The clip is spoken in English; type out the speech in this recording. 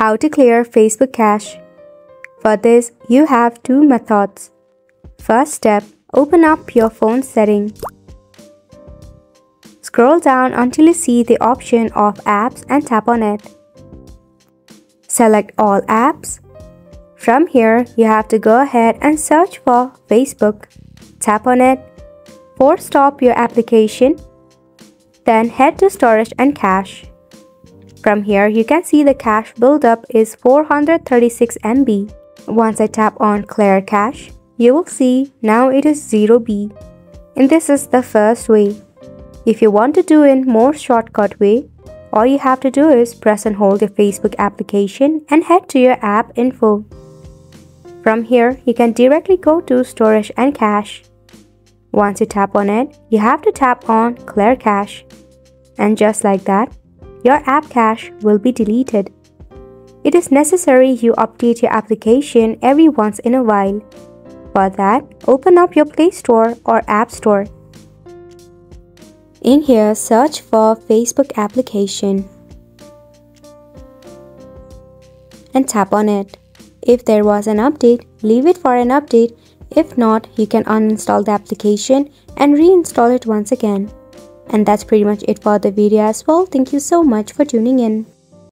How to clear Facebook cache. For this, you have two methods. First step, open up your phone setting. Scroll down until you see the option of apps and tap on it. Select all apps. From here, you have to go ahead and search for Facebook. Tap on it. Force stop your application. Then head to storage and cache. From here, you can see the cache buildup is 436 MB. Once I tap on clear cache, you will see now it is 0B. And this is the first way. If you want to do in more shortcut way, all you have to do is press and hold your Facebook application and head to your app info. From here, you can directly go to storage and cache. Once you tap on it, you have to tap on clear cache. And just like that, your app cache will be deleted. It is necessary you update your application every once in a while. For that, open up your Play Store or App Store. In here, search for Facebook application and tap on it. If there was an update, leave it for an update. If not, you can uninstall the application and reinstall it once again. And that's pretty much it for the video as well. Thank you so much for tuning in.